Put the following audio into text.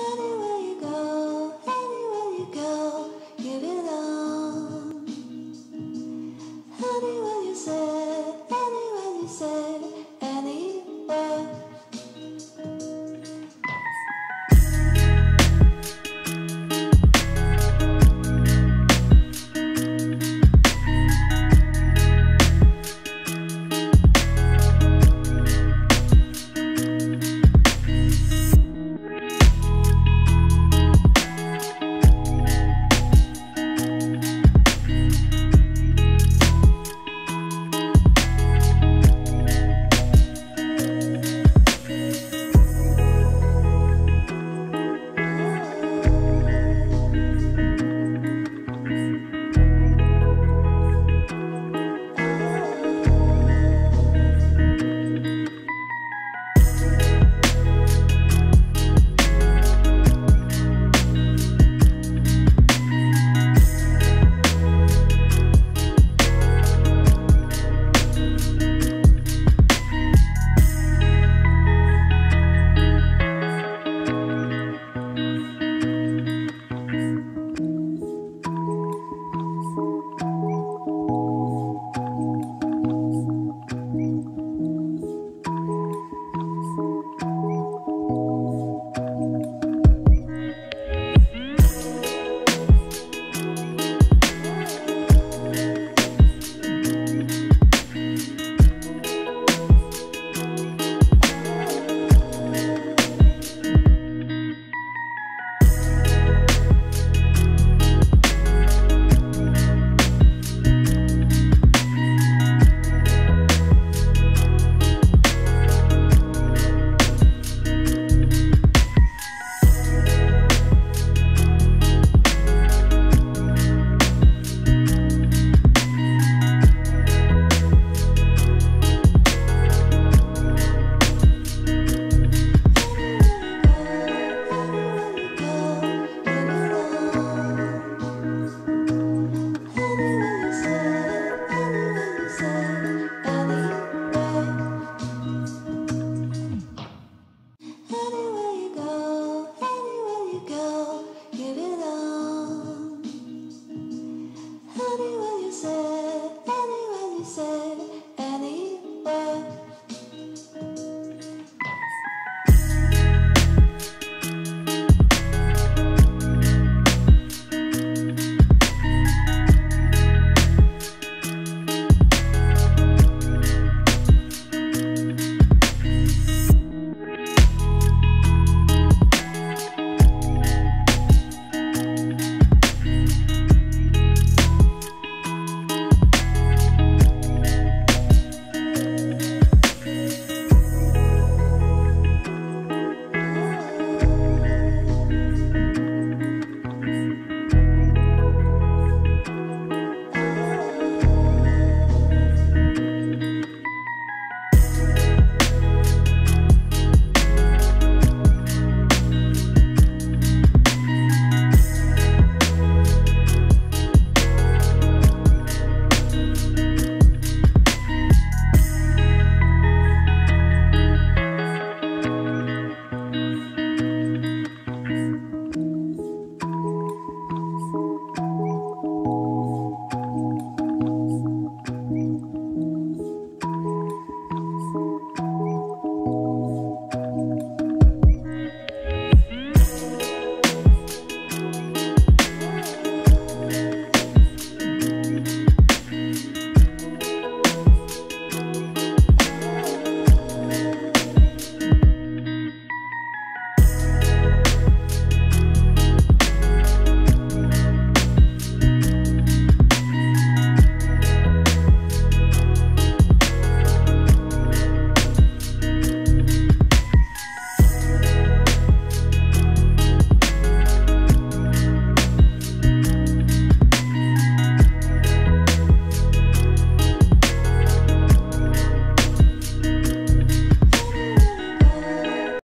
and